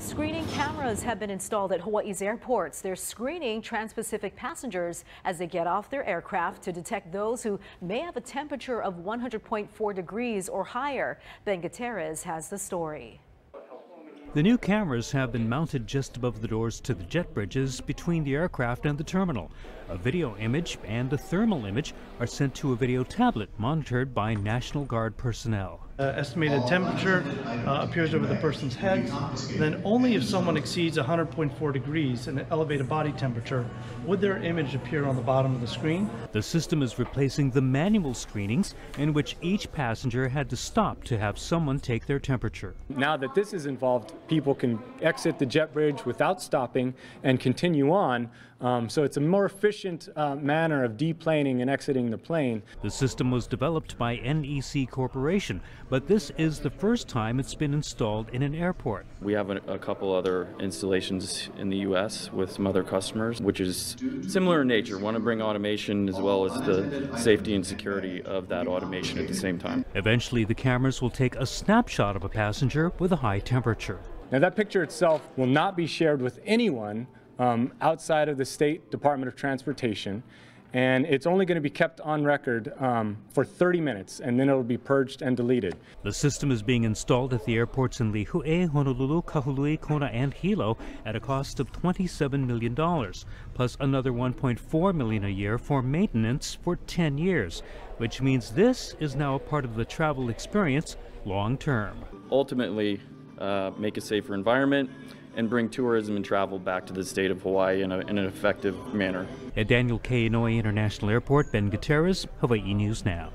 Screening cameras have been installed at Hawaii's airports. They're screening trans-Pacific passengers as they get off their aircraft to detect those who may have a temperature of 100.4 degrees or higher. Ben Gutierrez has the story. The new cameras have been mounted just above the doors to the jet bridges between the aircraft and the terminal. A video image and a thermal image are sent to a video tablet monitored by National Guard personnel. Uh, estimated temperature uh, appears over the person's head. Then only if someone exceeds 100.4 degrees in elevated body temperature would their image appear on the bottom of the screen. The system is replacing the manual screenings in which each passenger had to stop to have someone take their temperature. Now that this is involved, people can exit the jet bridge without stopping and continue on. Um, so it's a more efficient uh, manner of deplaning and exiting the plane. The system was developed by NEC Corporation, but this is the first time it's been installed in an airport. We have a, a couple other installations in the U.S. with some other customers, which is similar in nature. Want to bring automation as well as the safety and security of that automation at the same time. Eventually, the cameras will take a snapshot of a passenger with a high temperature. Now, that picture itself will not be shared with anyone um, outside of the State Department of Transportation. And it's only going to be kept on record um, for 30 minutes, and then it'll be purged and deleted. The system is being installed at the airports in Lihue, Honolulu, Kahului, Kona, and Hilo at a cost of $27 million, plus another 1.4 million a year for maintenance for 10 years, which means this is now a part of the travel experience long term. Ultimately, uh, make a safer environment, and bring tourism and travel back to the state of Hawaii in, a, in an effective manner. At Daniel K. Inouye International Airport, Ben Gutierrez, Hawaii News Now.